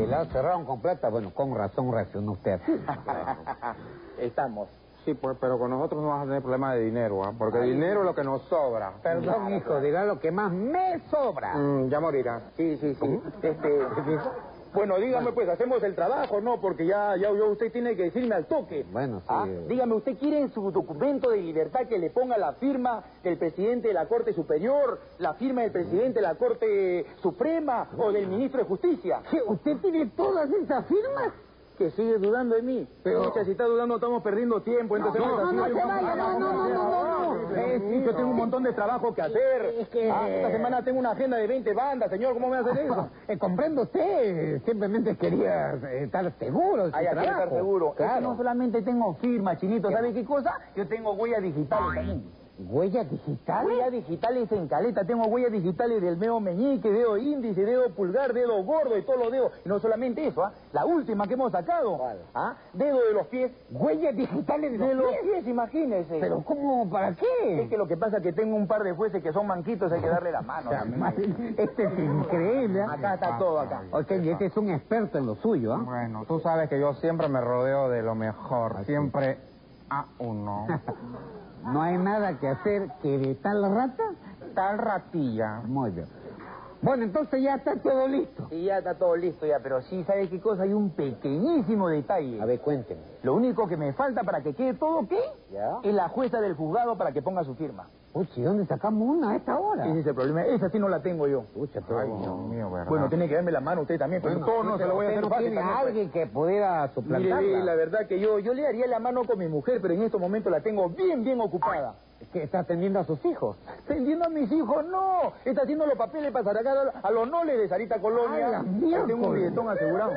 Si la cerraron completa, bueno, con razón reaccionó usted. Estamos. Sí, pues, pero con nosotros no vas a tener problema de dinero, ¿ah? Porque dinero es lo que nos sobra. Perdón, hijo, dirá lo que más me sobra. Mm, ya morirás. Sí, sí, sí. Este... Bueno, dígame pues, hacemos el trabajo, ¿no? Porque ya, ya, usted tiene que decirme al toque. Bueno, sí. Ah, Dígame, ¿usted quiere en su documento de libertad que le ponga la firma del presidente de la Corte Superior, la firma del presidente de la Corte Suprema o del ministro de Justicia? ¿Qué, ¿Usted tiene todas esas firmas? Que sigue dudando de mí. Pero- Pucha, si está dudando estamos perdiendo tiempo. Entonces No, no, no se vaya, no, no, no, no, no. Eh, sí, yo tengo un montón de trabajo que hacer. Es que- Ah, esta semana tengo una agenda de 20 bandas, señor. ¿Cómo me hacer eso? Eh, comprendo usted, simplemente quería eh, estar seguro de su quiere trabajo. estar seguro. Es que Claro. no solamente tengo firma, chinito. ¿Sabe qué cosa? Yo tengo huellas digitales también. ¿Huellas digitales? Huellas digitales en caleta. Tengo huellas digitales del dedo meñique, dedo índice, dedo pulgar, dedo gordo y todos los dedos. Y no solamente eso, ¿ah? La última que hemos sacado. ¿Cuál? ¿Ah? Dedo de los pies. ¿Huellas digitales de los De los pies? pies, imagínese. ¿Pero cómo? ¿Para qué? Es que lo que pasa es que tengo un par de jueces que son manquitos, hay que darle la mano. Este es increíble. ¿eh? Acá está todo, acá. Ok, y este es un experto en lo suyo, ¿ah? Bueno, tú sabes que yo siempre me rodeo de lo mejor. Siempre a uno. No hay nada que hacer que de tal rata. Tal ratilla. Muy bien. Bueno, entonces ya está todo listo. Y ya está todo listo ya, pero sí, ¿sabe qué cosa? Hay un pequeñísimo detalle. A ver, cuénteme. Lo único que me falta para que quede todo ok ¿Ya? es la jueza del juzgado para que ponga su firma. Pucha, ¿y dónde sacamos una a esta hora? Ese es el problema. Esa sí no la tengo yo. Pucha, pero... Ay, Dios mío, ¿verdad? Bueno, tiene que darme la mano usted también, pero Bueno, todo no sí, se lo voy a hacer fácil. tiene también, alguien que pudiera pues. suplantarla. Mire, la verdad que yo, yo le haría la mano con mi mujer, pero en estos momentos la tengo bien, bien ocupada. Es que está atendiendo a sus hijos. Tendiendo a mis hijos, no. Está haciendo los papeles para sacar a, los noles de Sarita Ay, Colonia. la Ahí tengo un billetón asegurado.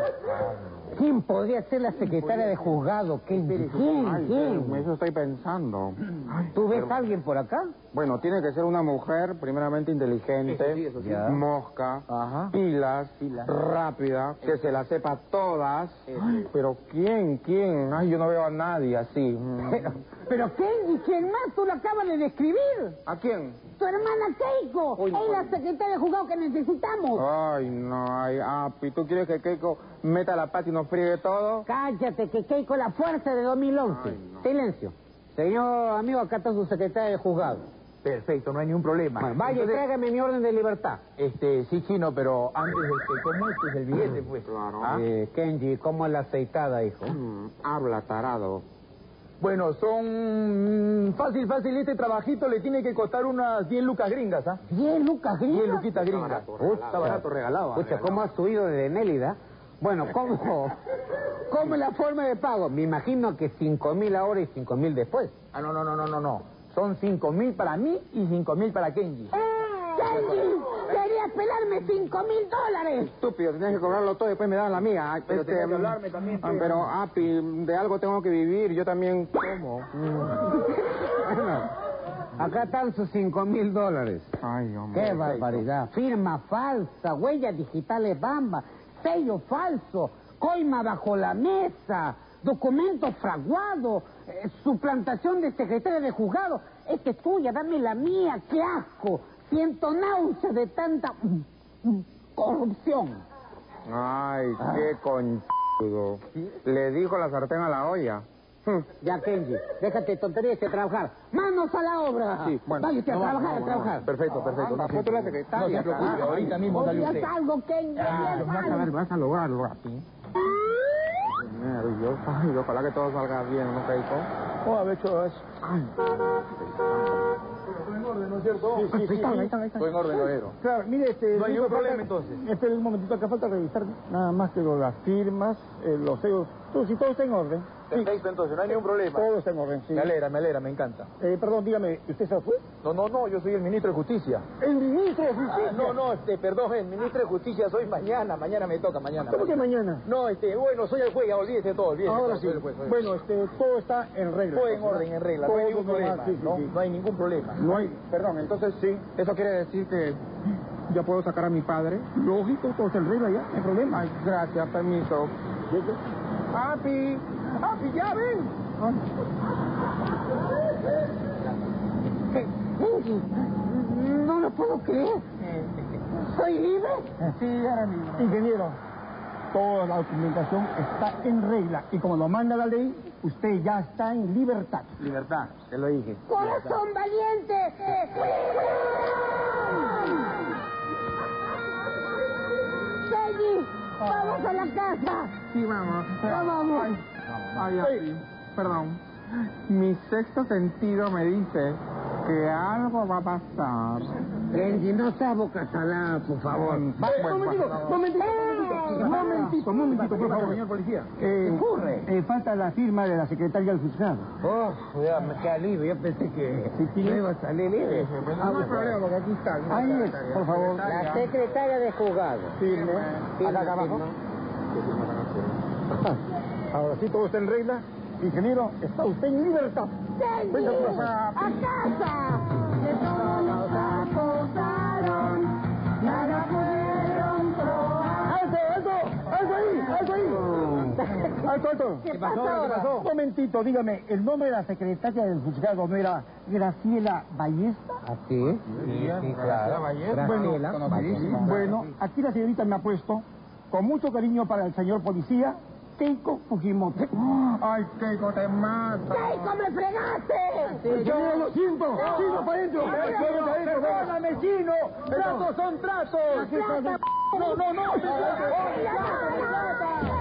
¿Quién podría ser la secretaria de juzgado? ¿Quién? ¿Quién? Ay, ¿Quién? eso estoy pensando. Ay, ¿Tú ves a alguien por acá? Bueno, tiene que ser una mujer primeramente inteligente, Eso sí, eso sí. Ya. mosca, Ajá. pilas, Pilas. rápida, que se la sepa todas. Ay, pero ¿quién? ¿Quién? Ay, yo no veo a nadie así. Pero, pero ¿quién y quién más? Tú lo acabas de describir. ¿A quién? Tu hermana Keiko. Uy, es la secretaria de juzgado que necesitamos. Ay, no, ay, Api, ¿tú quieres que Keiko meta la pata y nos friegue todo? Cállate, que Keiko es la fuerza de 2011. Ay, no. Silencio. Señor amigo, acá está su secretaria de juzgado. Perfecto, no hay ningún problema. Bueno, vaya, Entonces, tráigame mi orden de libertad. Este, sí, chino, pero antes, este, ¿cómo este es el billete, pues? Claro. ¿Ah? Eh, Kenji, ¿cómo es la aceitada, hijo? Mm, habla, tarado. Bueno, son... Fácil, fácil, este trabajito le tiene que costar unas 10 lucas gringas, ¿ah? ¿Diez lucas gringas? 10 luquitas gringas. barato, Pucha. Está barato, regalado. ¿cómo has subido de Nélida? Bueno, ¿cómo? ¿Cómo es la forma de pago? Me imagino que cinco mil ahora y cinco mil después. Ah, no, no, no, no, no, no. Son 5 mil para mí y 5 mil para Kenji. ¡Kenji! ¡Querías pelarme cinco mil dólares! Estúpido, tienes que cobrarlo todo y después me das la mía. Pero este, que mm, hablarme también, ah. Pero, Api, de algo tengo que vivir. Yo también como. Bueno, acá están sus cinco mil dólares. Ay, hombre. ¡Qué barbaridad! Firma falsa, huellas digitales bamba, sello falso, coima bajo la mesa, documento fraguado, eh, suplantación de secretaria de juzgado. Esta es tuya, dame la mía, qué asco. Siento náuseas de tanta mm, mm, corrupción. Ay, qué conchudo. Le dijo la sartén a la olla. Hm. Ya, Kenji, déjate tonterías a trabajar. ¡Manos a la obra! Sí, bueno. Vaya usted a No, trabajar, no, a trabajar. Perfecto, perfecto. La foto de la secretaria. No se preocupe, carajo. ahorita mismo sale Hoy usted. haz algo, Kenji, Vas a ver, algo. vas a lograrlo, ay, ojalá que todo salga bien, ¿no, Keiko? Oh, a ver, chavas. Ay. Estoy en orden, ¿no es cierto? Sí, sí, sí, sí. Ahí está, ahí está. Estoy en orden, caballero. Claro, mire, este... No hay ningún problema, entonces. Espera un momentito, acá falta revisar nada más que lo- las firmas, eh, los sellos. Todo, si todo está en orden. Sí, Perfecto, entonces, no hay ningún problema. todo está en orden, sí. Me alegra, me alegra, me encanta. Eh, perdón, dígame, ¿usted se fue? No, no, no, yo soy el ministro de Justicia. El ministro de Justicia. Ah, no, no, este, perdón, el ministro de Justicia soy mañana, mañana me toca, mañana. ¿Cómo que mañana? No, este, bueno, soy el juez, ya olvídese de todo, olvídese. Ahora sí. soy el juez, soy el Bueno, este, todo está en regla. Todo en orden, en regla, no hay ningún problema, sí, sí, ¿no? sí. No hay ningún problema. No hay, perdón, entonces sí, eso quiere decir que ya puedo sacar a mi padre. Lógico, todo está en regla ya, no hay problema. Gracias, permiso. Api, Api, ya ven. No lo puedo creer. ¿Soy libre? Sí, era libre. Ingeniero, Toda la documentación está en regla y como lo manda la ley, usted ya está en libertad. Libertad, te lo dije. ¡Corazón valiente! Peggy, vamos a la casa. Sí, vamos. Vamos. Ay, ay, perdón. Mi sexto sentido me dice que algo va a pasar. Benji, no sea boca salada, por favor. Va, Eh, bueno, momentito, momentito, momentito, momentito, momentito, por favor. Señor policía. Eh, ocurre? eh, falta la firma de la secretaria del juzgado. Oh, ya, me qué alivio. Yo pensé que me iba a salir libre. No hay problema, porque aquí está. Ahí es, por favor. La secretaria de juzgado. Firme. Acá abajo. Ahora sí, todo está en regla. Ingeniero, está usted en libertad. Venga, a- ¡A casa! Que todos nos acosaron, nada pudieron probar. ¡Alto, alto! ¡Alto ahí! ¡Alto ahí! ¡Alto, alto! ¿Qué pasó? Un momentito, dígame, ¿el nombre de la secretaria del juzgado no era Graciela Ballesta? ¿Así? Sí, sí, claro. Graciela, conocidísima. Bueno, aquí la señorita me ha puesto, con mucho cariño para el señor policía, Keiko Fujimoto. Ay, Keiko, te mata. ¡Keiko, me fregaste! Yo lo siento. ¡Chino para adentro! Perdóname, chino. Tratos son tratos. ¡Plata, No, no, no. ¡Plata!